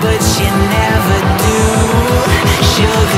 but you never do. Sugar.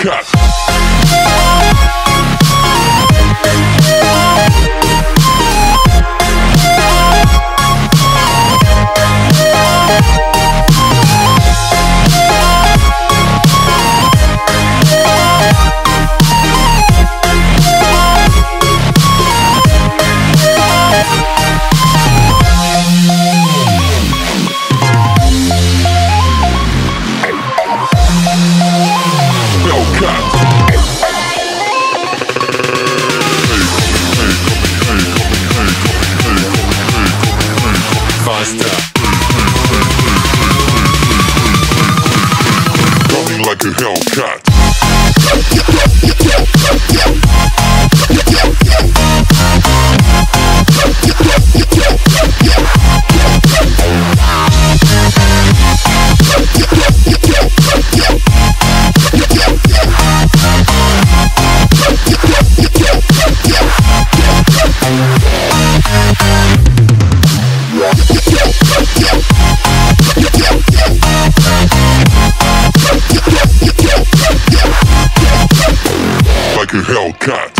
Cut. Hellcat. Yeah. cut.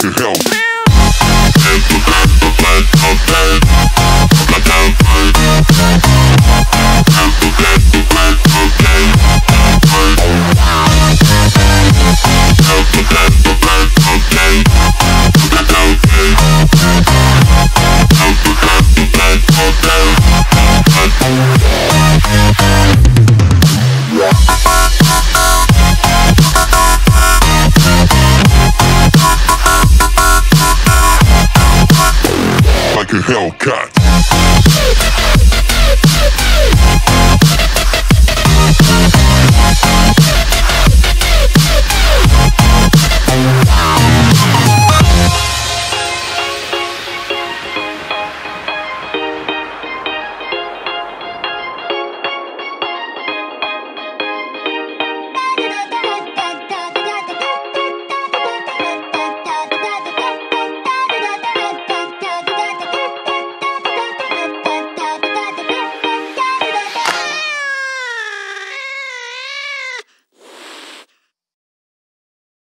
Can help.